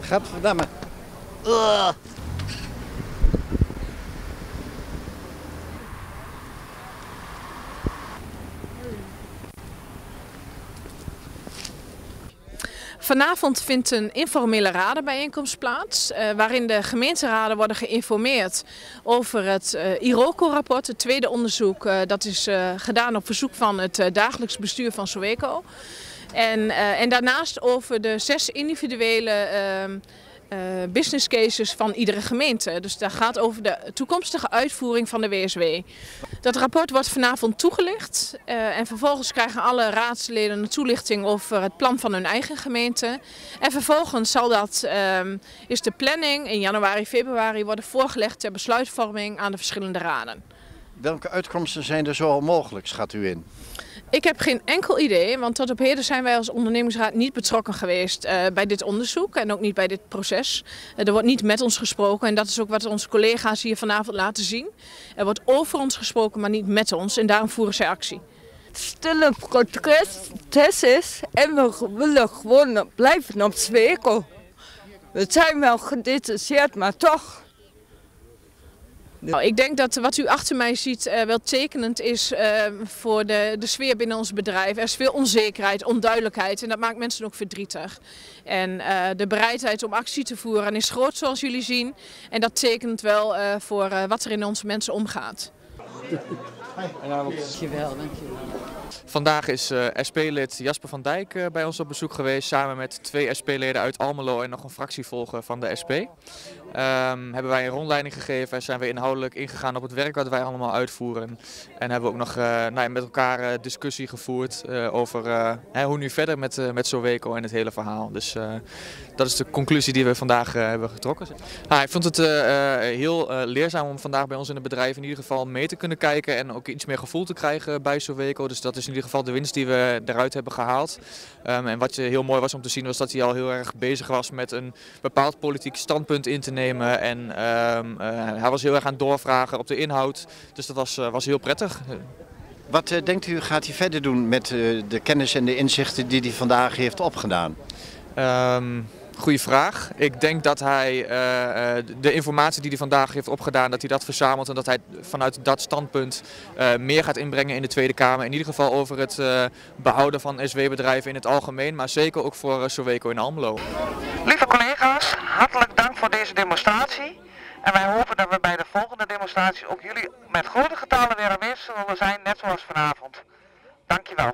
Gadverdamme. Ugh. Vanavond vindt een informele radenbijeenkomst plaats, uh, waarin de gemeenteraden worden geïnformeerd over het uh, IROCO-rapport, het tweede onderzoek. Uh, dat is gedaan op verzoek van het dagelijks bestuur van Soweco. En, en daarnaast over de zes individuele ehm, uh, business cases van iedere gemeente. Dus dat gaat over de toekomstige uitvoering van de WSW. Dat rapport wordt vanavond toegelicht uh, en vervolgens krijgen alle raadsleden een toelichting over het plan van hun eigen gemeente. En vervolgens zal dat, uh, is de planning in januari, februari worden voorgelegd ter besluitvorming aan de verschillende raden. Welke uitkomsten zijn er zo mogelijk, schat u in? Ik heb geen enkel idee, want tot op heden zijn wij als ondernemingsraad niet betrokken geweest uh, bij dit onderzoek en ook niet bij dit proces. Uh, er wordt niet met ons gesproken en dat is ook wat onze collega's hier vanavond laten zien. Er wordt over ons gesproken, maar niet met ons en daarom voeren zij actie. Stille protest is en we willen gewoon blijven op Zwekel. We zijn wel gedetacheerd, maar toch. Nou, ik denk dat wat u achter mij ziet uh, wel tekenend is uh, voor de, de sfeer binnen ons bedrijf. Er is veel onzekerheid, onduidelijkheid en dat maakt mensen ook verdrietig. En uh, de bereidheid om actie te voeren is groot zoals jullie zien. En dat tekent wel voor wat er in onze mensen omgaat. Dankjewel, dankjewel. Vandaag is uh, SP-lid Jasper van Dijk uh, bij ons op bezoek geweest, samen met twee SP-leden uit Almelo en nog een fractievolger van de SP. Um, hebben wij een rondleiding gegeven en zijn we inhoudelijk ingegaan op het werk wat wij allemaal uitvoeren. En hebben we ook nog uh, nou, met elkaar discussie gevoerd over hoe nu verder met, met en het hele verhaal. Dus dat is de conclusie die we vandaag hebben getrokken. Nou, ik vond het heel leerzaam om vandaag bij ons in het bedrijf in ieder geval mee te kunnen kijken en ook iets meer gevoel te krijgen bij Soweco. Dus dat is in ieder geval de winst die we eruit hebben gehaald. Um, en wat heel mooi was om te zien was dat hij al heel erg bezig was met een bepaald politiek standpunt in te nemen. En um, uh, hij was heel erg aan het doorvragen op de inhoud. Dus dat was, uh, was heel prettig. Wat uh, denkt u gaat hij verder doen met de kennis en de inzichten die hij vandaag heeft opgedaan? Um, Goeie vraag. Ik denk dat hij uh, de informatie die hij vandaag heeft opgedaan, dat hij dat verzamelt en dat hij vanuit dat standpunt uh, meer gaat inbrengen in de Tweede Kamer. In ieder geval over het behouden van SW-bedrijven in het algemeen, maar zeker ook voor Soweco in Almelo. Lieve collega's, hartelijk dank voor deze demonstratie. En wij hopen dat we bij de volgende demonstratie ook jullie met grote getallen weer aanwezig zullen zijn, net zoals vanavond. Dankjewel.